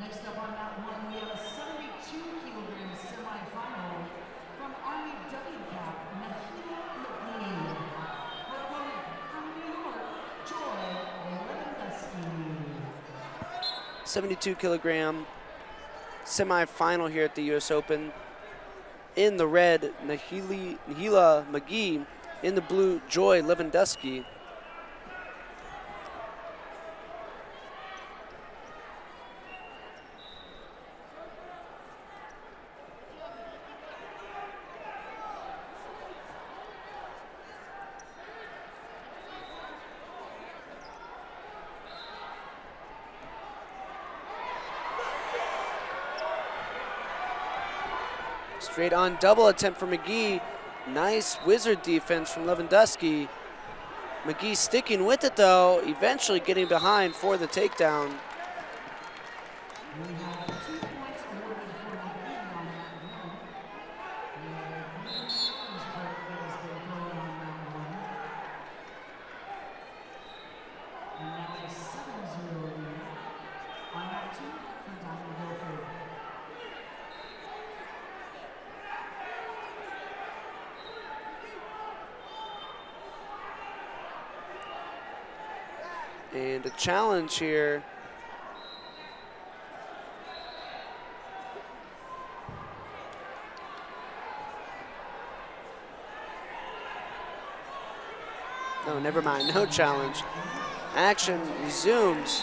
Next up on that one, we have a 72 kilogram semifinal from Army Cap, Nahiela Magee. From New York, Joye Levendusky. 72 kilogram semifinal here at the U.S. Open. In the red, Nahili, Nahiela Magee. In the blue, Joye Levendusky. Straight on double attempt for Magee. Nice wizard defense from Levendusky. Magee sticking with it though, eventually getting behind for the takedown. We have two points awarded for Magee on that one. We have Green Sharpsburg that has been going on that one. And now a 7-0 lead on that two for Dr. Guilford. And a challenge here. No, never mind, no challenge. Action resumes.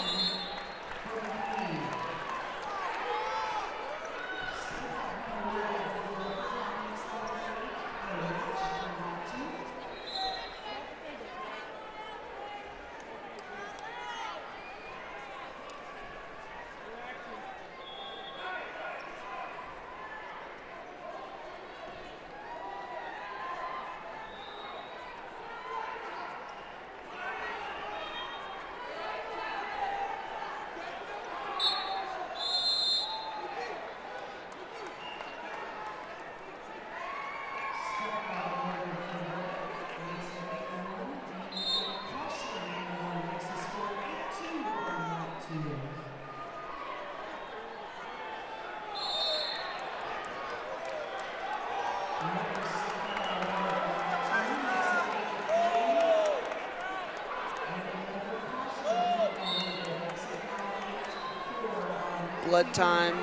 Blood time.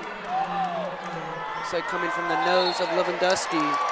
Looks like coming from the nose of Levendusky.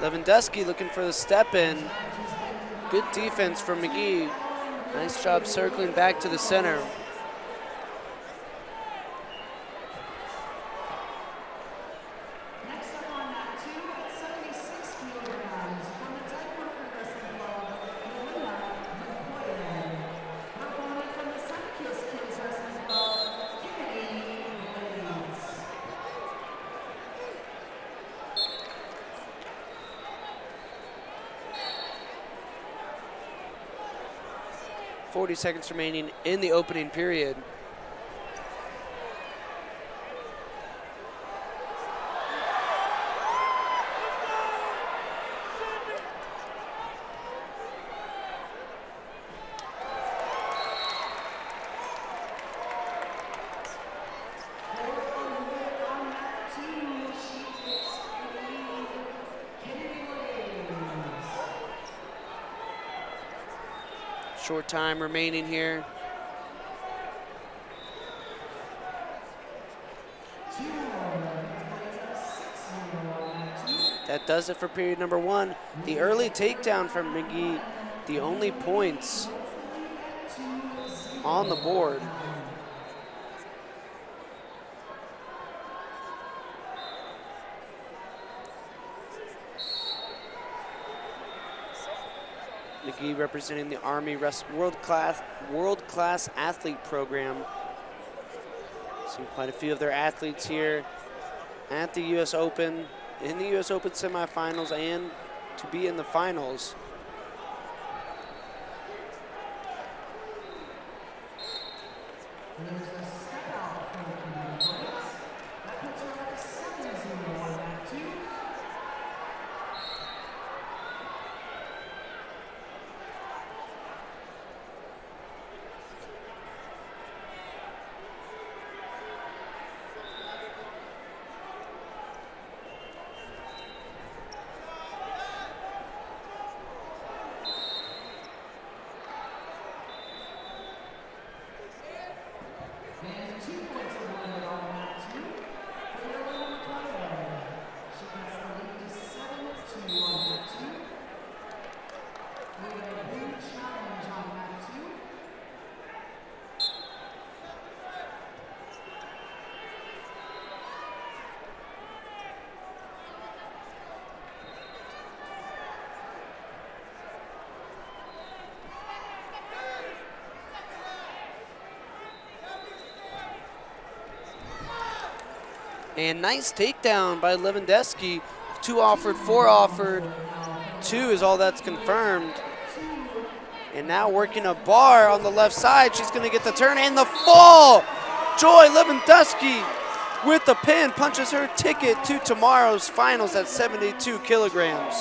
Levendusky looking for the step in. Good defense from Magee. Nice job circling back to the center. Next up on that two at 76 kilograms from the Taekwondo Wrestling Club, Melina McCoy. Her opponent from the Sun Kiss Kids Wrestling Club, Kennedy Blades. 40 seconds remaining in the opening period. On that two, she takes the lead, Kennedy Blades. Short time remaining here. That does it for period number one. The early takedown from Magee, the only points on the board. Magee representing the Army World Class World Class Athlete Program. Seen quite a few of their athletes here at the U.S. Open, in the U.S. Open semifinals, and to be in the finals. There's a step out for Kimberly Briggs. That puts her at 7-0 on that two. And two points of limit on that two. For Yolanda McCoy. She gets the lead to seven two on that two. We have a blue challenge on that two. And nice takedown by Levendusky. Two offered, four offered. Two is all that's confirmed. And now working a bar on the left side. She's going to get the turn and the fall. Joye Levendusky with the pin punches her ticket to tomorrow's finals at 72 kilograms.